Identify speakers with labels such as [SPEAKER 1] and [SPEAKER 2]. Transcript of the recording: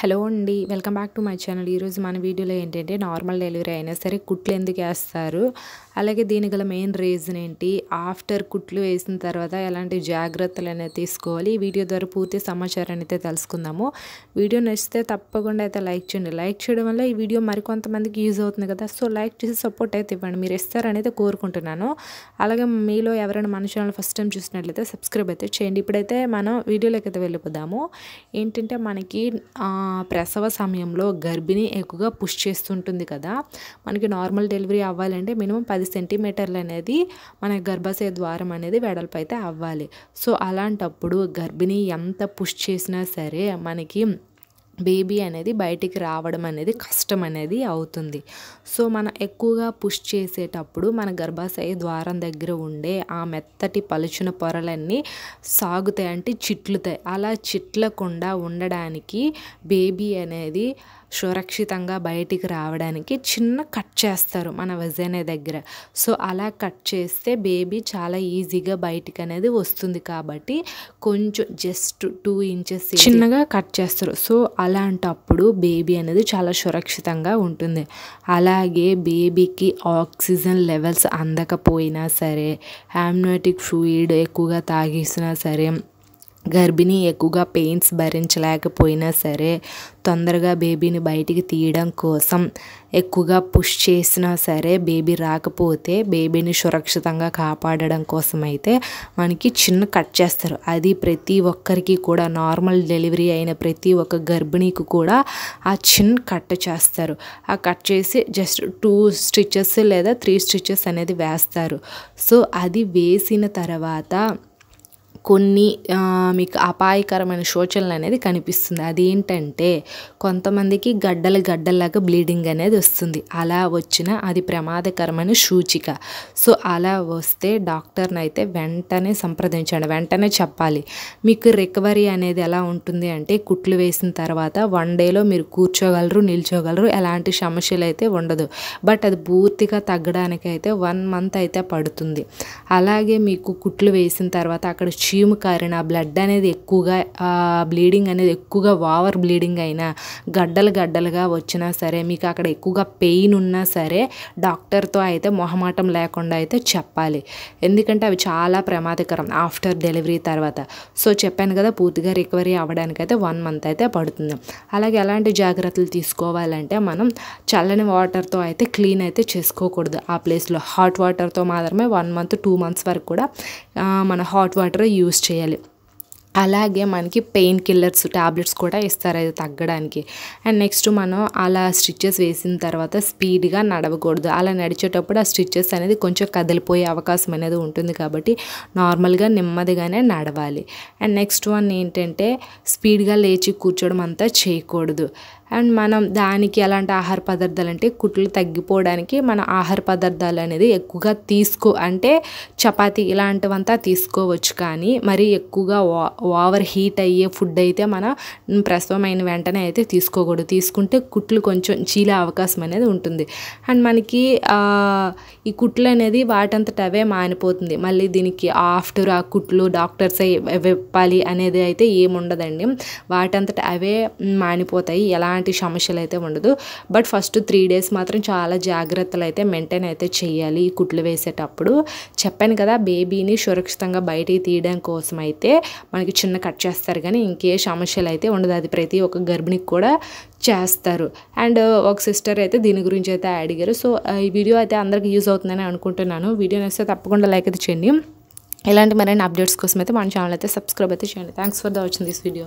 [SPEAKER 1] Hello అండి welcome back to my channel. ఈరోజు మన వీడియోలో ఏంటంటే నార్మల్ డెలివరీ అయినా సరే కుట్లు ఎందుకు వేస్తారు? అలాగే దీని గల మెయిన్ రీజన్ ఏంటి? ఆఫ్టర్ కుట్లు వేసిన తర్వాత ఎలాంటి జాగ్రత్తలు అనేది తీసుకోవాలి? ఈ వీడియో ద్వారా పూర్తి సమాచారాన్ని అయితే తెలుసుకుందాము. వీడియో నచ్చితే తప్పకుండా అయితే లైక్ చేయండి. లైక్ చేయడం వల్ల ఈ వీడియో మరికొంతమందికి యూజ్ అవుతుంది కదా? సో లైక్ చేసి సపోర్ట్ అయితే ఇవ్వండి. మీరు ఇస్తారనేది కోరుకుంటున్నాను. అలాగే మీలో ఎవరైనా మన ఛానల్ ఫస్ట్ టైం చూసినట్లయితే సబ్స్క్రైబ్ అయితే చేయండి. ఇప్పుడైతే మనం వీడియోలోకి అయితే వెళ్ళిపోదాము. ఏంటంటే మనకి ప్రసవ సమయంలో గర్భిణి ఎక్కువగా పుష్ చేస్తుంటుంది కదా. మనకి నార్మల్ డెలివరీ అవ్వాలంటే మినిమం పది సెంటీమీటర్లు అనేది మన గర్భాశయ ద్వారం అనేది వెడల్పు అయితే అవ్వాలి. సో అలాంటప్పుడు గర్భిణి ఎంత పుష్ చేసినా సరే మనకి బేబీ అనేది బయటికి రావడం అనేది కష్టం అనేది అవుతుంది. సో మనం ఎక్కువగా పుష్ చేసేటప్పుడు మన గర్భాశయ ద్వారం దగ్గర ఉండే ఆ మెత్తటి పలుచున పొరలన్నీ సాగుతాయి అంటే చిట్లుతాయి. అలా చిట్లకుండా ఉండడానికి బేబీ అనేది సురక్షితంగా బయటికి రావడానికి చిన్న కట్ చేస్తారు మన వజనే దగ్గర. సో అలా కట్ చేస్తే బేబీ చాలా ఈజీగా బయటికి అనేది వస్తుంది కాబట్టి కొంచెం జస్ట్ టూ ఇంచెస్ చిన్నగా కట్ చేస్తారు. సో అలాంటప్పుడు బేబీ అనేది చాలా సురక్షితంగా ఉంటుంది. అలాగే బేబీకి ఆక్సిజన్ లెవెల్స్ అందకపోయినా సరే హామ్నోటిక్ ఫ్లూయిడ్ ఎక్కువగా తాగేసినా సరే గర్భిణి ఎక్కువగా పెయిన్స్ భరించలేకపోయినా సరే తొందరగా బేబీని బయటికి తీయడం కోసం ఎక్కువగా పుష్ చేసినా సరే బేబీ రాకపోతే బేబీని సురక్షితంగా కాపాడడం కోసం అయితే మనకి చిన్న కట్ చేస్తారు. అది ప్రతి ఒక్కరికి కూడా నార్మల్ డెలివరీ అయిన ప్రతి ఒక్క గర్భిణీకి కూడా ఆ చిన్న కట్ చేస్తారు. ఆ కట్ చేసి జస్ట్ టూ స్టిచెస్ లేదా త్రీ స్టిచెస్ అనేది వేస్తారు. సో అది వేసిన తర్వాత కొన్ని మీకు అపాయకరమైన సూచనలు అనేది కనిపిస్తుంది. అదేంటంటే కొంతమందికి గడ్డలు గడ్డల్లాగా బ్లీడింగ్ అనేది వస్తుంది. అలా వచ్చిన అది ప్రమాదకరమైన సూచిక. సో అలా వస్తే డాక్టర్ని అయితే వెంటనే సంప్రదించండి. వెంటనే చెప్పాలి. మీకు రికవరీ అనేది ఎలా ఉంటుంది అంటే కుట్లు వేసిన తర్వాత వన్ డేలో మీరు కూర్చోగలరు నిల్చోగలరు ఎలాంటి సమస్యలు అయితే ఉండదు. బట్ అది పూర్తిగా తగ్గడానికి అయితే వన్ మంత్ అయితే పడుతుంది. అలాగే మీకు కుట్లు వేసిన తర్వాత అక్కడ చీము కారిన బ్లడ్ అనేది ఎక్కువగా బ్లీడింగ్ అనేది ఎక్కువగా ఓవర్ బ్లీడింగ్ అయినా గడ్డలు గడ్డలుగా వచ్చినా సరే మీకు అక్కడ ఎక్కువగా పెయిన్ ఉన్నా సరే డాక్టర్తో అయితే మొహమాటం లేకుండా అయితే చెప్పాలి. ఎందుకంటే అవి చాలా ప్రమాదకరం ఆఫ్టర్ డెలివరీ తర్వాత. సో చెప్పాను కదా పూర్తిగా రికవరీ అవ్వడానికి అయితే వన్ మంత్ అయితే పడుతుంది. అలాగే ఎలాంటి జాగ్రత్తలు తీసుకోవాలంటే మనం చల్లని వాటర్తో అయితే క్లీన్ అయితే చేసుకోకూడదు. ఆ ప్లేస్లో హాట్ వాటర్తో మాత్రమే వన్ మంత్ టూ మంత్స్ వరకు కూడా మన హాట్ వాటర్ యూస్ చేయాలి. అలాగే మనకి పెయిన్ కిల్లర్స్ టాబ్లెట్స్ కూడా ఇస్తారు అది తగ్గడానికి. అండ్ నెక్స్ట్ మనం అలా స్టిచ్చెస్ వేసిన తర్వాత స్పీడ్గా నడవకూడదు. అలా నడిచేటప్పుడు ఆ స్టిచ్చెస్ అనేది కొంచెం కదిలిపోయే అవకాశం అనేది ఉంటుంది కాబట్టి నార్మల్గా నెమ్మదిగానే నడవాలి. అండ్ నెక్స్ట్ వన్ ఏంటంటే స్పీడ్గా లేచి కూర్చోవడం అంతా చేయకూడదు. అండ్ మనం దానికి ఎలాంటి ఆహార పదార్థాలు అంటే కుట్లు తగ్గిపోవడానికి మన ఆహార పదార్థాలు అనేది ఎక్కువగా తీసుకో అంటే చపాతీ ఇలాంటివంతా తీసుకోవచ్చు కానీ మరి ఎక్కువగా ఓ- ఓవర్ హీట్ అయ్యే ఫుడ్ అయితే మన ప్రసవమైన వెంటనే అయితే తీసుకోకూడదు. తీసుకుంటే కుట్లు కొంచెం చీలే అవకాశం అనేది ఉంటుంది. అండ్ మనకి ఈ కుట్లు అనేది వాటంతట అవే మానిపోతుంది. మళ్ళీ దీనికి ఆఫ్టర్ ఆ కుట్లు డాక్టర్స్ విప్పాలి అనేది అయితే ఏముండదండి. వాటంతట అవే మానిపోతాయి. ఎలా ఎలాంటి సమస్యలు అయితే ఉండదు. బట్ ఫస్ట్ త్రీ డేస్ మాత్రం చాలా జాగ్రత్తలు అయితే మెయింటైన్ అయితే చేయాలి ఈ కుట్లు వేసేటప్పుడు. చెప్పాను కదా బేబీని సురక్షితంగా బయటికి తీయడం కోసం అయితే మనకి చిన్న కట్ చేస్తారు కానీ ఇంకే సమస్యలు అయితే ఉండదు. అది ప్రతి ఒక్క గర్భిణికి కూడా చేస్తారు. అండ్ ఒక సిస్టర్ అయితే దీని గురించి అయితే అడిగారు సో ఈ వీడియో అయితే అందరికి యూజ్ అవుతుందని అనుకుంటున్నాను. వీడియో నచ్చితే తప్పకుండా లైక్ అయితే చేయండి. ఇలాంటి మరైన అప్డేట్స్ కోసం అయితే మన ఛానల్ అయితే సబ్స్క్రైబ్ అయితే చేయండి. Thanks for the watching this video